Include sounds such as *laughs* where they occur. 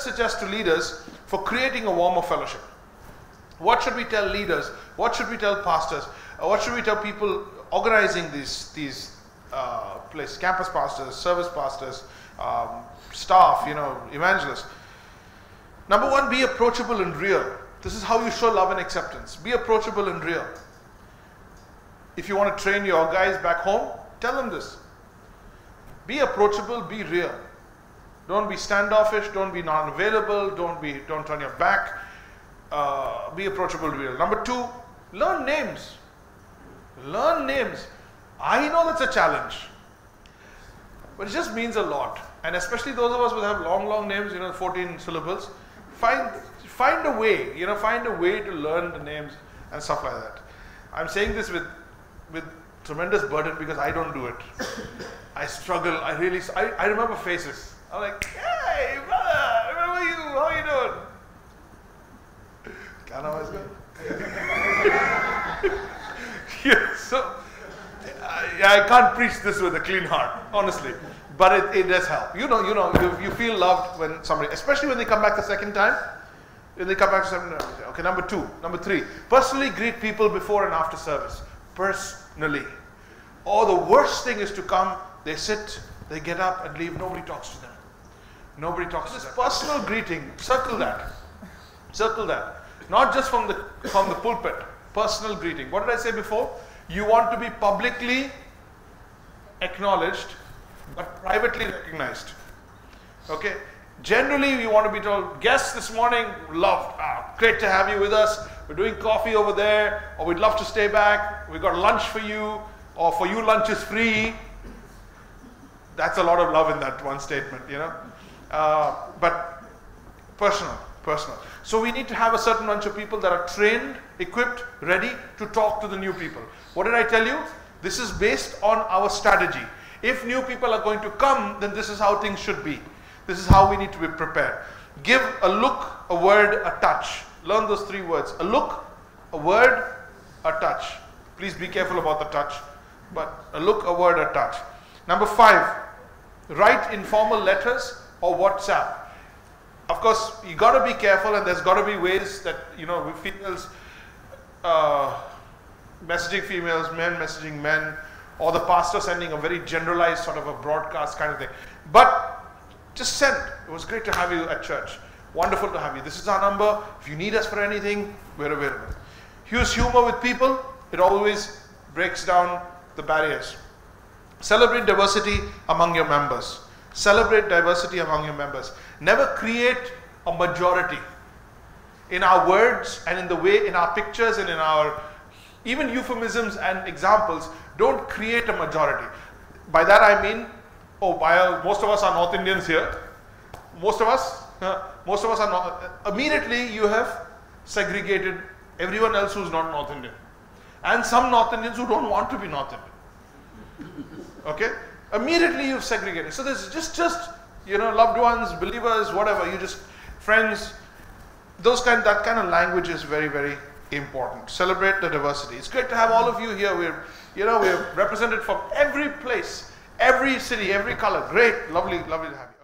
suggest to leaders for creating a warmer fellowship. What should we tell leaders? What should we tell pastors? Uh, what should we tell people organizing these these uh, places? Campus pastors, service pastors, um, staff, you know, evangelists. Number one, be approachable and real. This is how you show love and acceptance. Be approachable and real. If you want to train your guys back home, tell them this. Be approachable, be real. Don't be standoffish, don't be non available, don't, be, don't turn your back. Uh, be approachable. Number two, learn names. Learn names. I know that's a challenge, but it just means a lot. And especially those of us who have long, long names, you know, 14 syllables, find, find a way, you know, find a way to learn the names and stuff like that. I'm saying this with, with tremendous burden because I don't do it. *coughs* I struggle. I really, I, I remember faces. I'm like, hey, brother, remember you? How you doing? Kana was good. *laughs* yeah, so I, I can't preach this with a clean heart, honestly. But it, it does help. You know, you know, you, you feel loved when somebody, especially when they come back the second time. When they come back to second okay, number two. Number three, personally greet people before and after service. Personally. Or the worst thing is to come, they sit, they get up and leave, nobody talks to them. Nobody talks this. Personal greeting, circle that. Circle that. Not just from the from the pulpit. Personal greeting. What did I say before? You want to be publicly acknowledged, but privately recognized. Okay? Generally, we want to be told, guests this morning, loved, ah, great to have you with us. We're doing coffee over there, or we'd love to stay back. We've got lunch for you, or for you, lunch is free. That's a lot of love in that one statement, you know. Uh, but personal, personal. So we need to have a certain bunch of people that are trained, equipped, ready to talk to the new people. What did I tell you? This is based on our strategy. If new people are going to come, then this is how things should be. This is how we need to be prepared. Give a look, a word, a touch. Learn those three words. A look, a word, a touch. Please be careful about the touch. But a look, a word, a touch. Number five, write informal letters or WhatsApp. Of course, you got to be careful, and there's got to be ways that you know females uh, messaging females, men messaging men, or the pastor sending a very generalized sort of a broadcast kind of thing. But just send. It was great to have you at church. Wonderful to have you. This is our number. If you need us for anything, we're available. Use humor with people. It always breaks down the barriers. Celebrate diversity among your members. Celebrate diversity among your members. Never create a majority in our words and in the way, in our pictures and in our even euphemisms and examples. Don't create a majority. By that I mean, oh, by, most of us are North Indians here. Most of us, uh, most of us are not. Immediately you have segregated everyone else who's not North Indian. And some North Indians who don't want to be North Indian. Okay? Immediately you've segregated. So there's just, just, you know, loved ones, believers, whatever, you just, friends, those kind, that kind of language is very, very important. Celebrate the diversity. It's great to have all of you here. We're, you know, we're represented from every place, every city, every color. Great, lovely, lovely to have you.